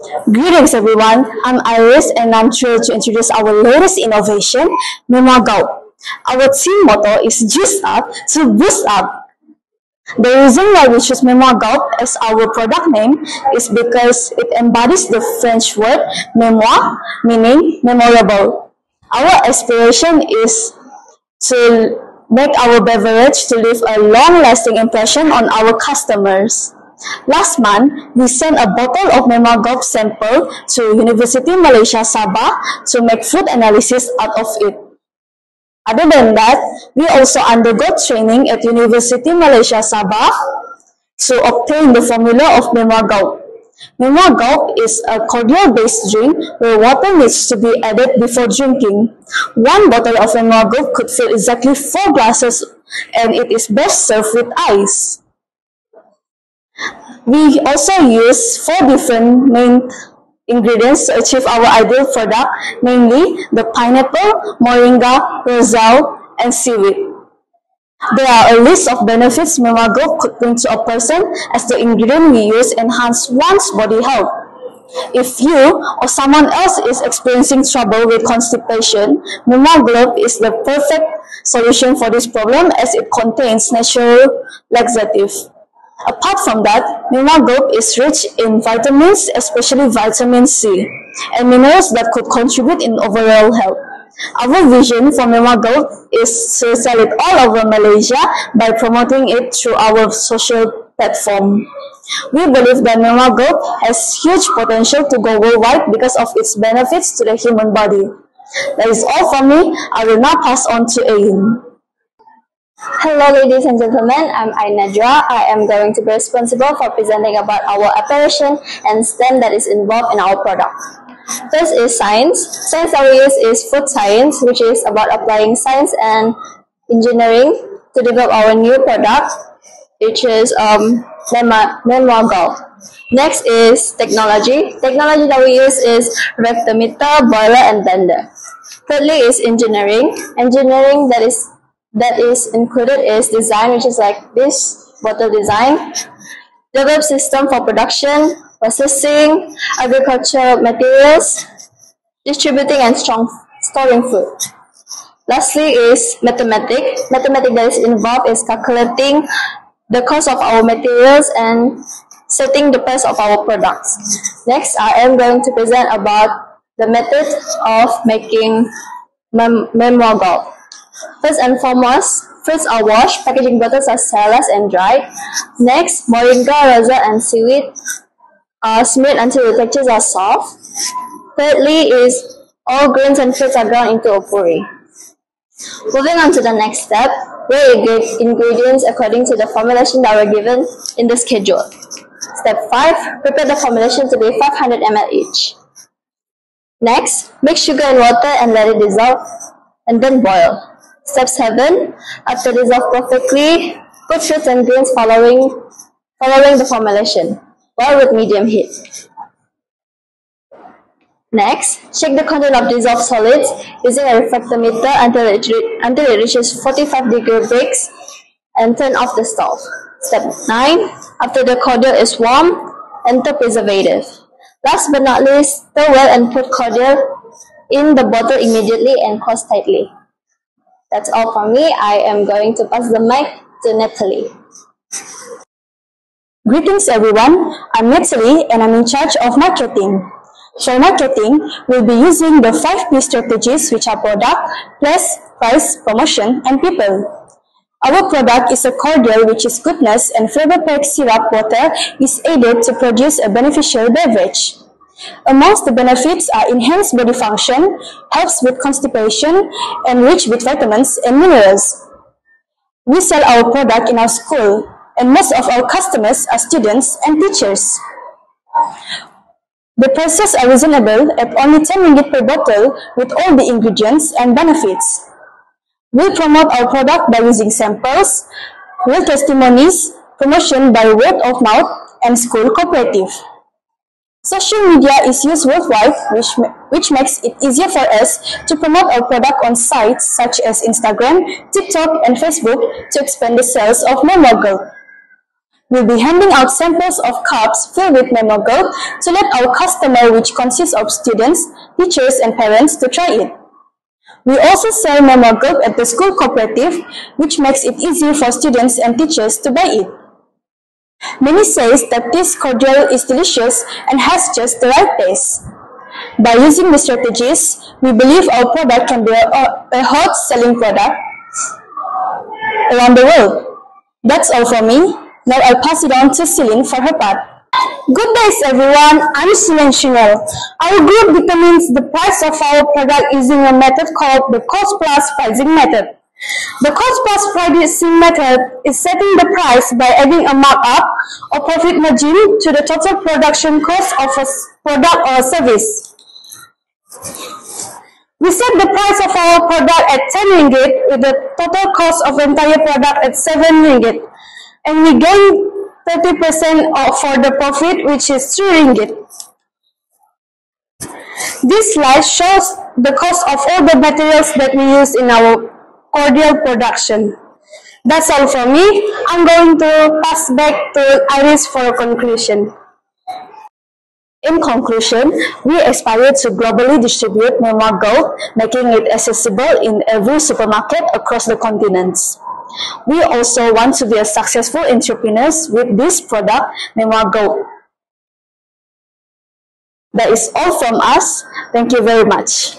Greetings everyone, I'm Iris and I'm thrilled to introduce our latest innovation, Memoire Glup. Our team motto is Juice Up to Boost Up. The reason why we choose Memoire Glup as our product name is because it embodies the French word memoir, meaning memorable. Our aspiration is to make our beverage to leave a long-lasting impression on our customers. Last month, we sent a bottle of Memoire Glup sample to University Malaysia Sabah to make food analysis out of it. Other than that, we also undergo training at University Malaysia Sabah to obtain the formula of Memoire Glup. Memagop is a cordial-based drink where water needs to be added before drinking. One bottle of Memoire Glup could fill exactly four glasses and it is best served with ice. We also use four different main ingredients to achieve our ideal product, namely the pineapple, moringa, roselle, and seaweed. There are a list of benefits Memago could bring to a person as the ingredient we use enhance one's body health. If you or someone else is experiencing trouble with constipation, Globe is the perfect solution for this problem as it contains natural laxative. Apart from that, Numa Group is rich in vitamins, especially vitamin C, and minerals that could contribute in overall health. Our vision for Memoire Glup is to sell it all over Malaysia by promoting it through our social platform. We believe that Memoire Glup has huge potential to go worldwide because of its benefits to the human body. That is all for me. I will now pass on to Ayin. Hello ladies and gentlemen, I'm Ainadra. I am going to be responsible for presenting about our operation and STEM that is involved in our product. First is science. Science that we use is food science, which is about applying science and engineering to develop our new product, which is um, Memoir Next is technology. Technology that we use is refractometer, boiler, and blender. Thirdly is engineering. Engineering that is that is included is design, which is like this bottle design, develop system for production, processing, agricultural materials, distributing and strong, storing food. Lastly is mathematics. Mathematics that is involved is calculating the cost of our materials and setting the price of our products. Next, I am going to present about the method of making mem memoir gold. First and foremost, fruits are washed, packaging bottles are sterilized and dried. Next, moringa, roselle, and seaweed are smeared until the textures are soft. Thirdly is all grains and fruits are ground into a puree. Moving on to the next step, weigh ingredients according to the formulation that were given in the schedule. Step 5, prepare the formulation to be 500 ml each. Next, mix sugar and water and let it dissolve and then boil. Step 7. After dissolve perfectly, put fruits and grains following, following the formulation, boil with medium heat. Next, check the content of dissolved solids using a refractometer until it, until it reaches 45 degree Brix and turn off the stove. Step 9. After the cordial is warm, enter preservative. Last but not least, stir well and put cordial in the bottle immediately and close tightly. That's all from me. I am going to pass the mic to Natalie. Greetings everyone, I'm Natalie and I'm in charge of marketing. For marketing, we'll be using the 5P strategies which are product, place, price, promotion, and people. Our product is a cordial which is goodness and flavor packed syrup water is added to produce a beneficial beverage. Amongst the benefits are enhanced body function, helps with constipation, and rich with vitamins and minerals. We sell our product in our school, and most of our customers are students and teachers. The prices are reasonable at only 10 ringgit per bottle with all the ingredients and benefits. We promote our product by using samples, real testimonies, promotion by word of mouth, and school cooperative. Social media is used worldwide, which, which makes it easier for us to promote our product on sites such as Instagram, TikTok, and Facebook to expand the sales of Memoire Glup. We'll be handing out samples of cups filled with Memo to let our customer, which consists of students, teachers, and parents, to try it. We also sell Memo at the school cooperative, which makes it easier for students and teachers to buy it. Many says that this cordial is delicious and has just the right taste. By using the strategies, we believe our product can be a, a hot selling product around the world. That's all for me. Now I'll pass it on to Celine for her part. Good days everyone, I'm Celine Chanel. Our group determines the price of our product using a method called the cost plus pricing method. The cost plus pricing method is setting the price by adding a markup or profit margin to the total production cost of a product or service. We set the price of our product at 10 ringgit with the total cost of the entire product at 7 ringgit. And we gain 30% for the profit which is 3 ringgit. This slide shows the cost of all the materials that we use in our cordial production. That's all from me. I'm going to pass back to Iris for a conclusion. In conclusion, we aspire to globally distribute Memoire Glup, making it accessible in every supermarket across the continents. We also want to be a successful entrepreneurs with this product, Memoire Glup. That is all from us. Thank you very much.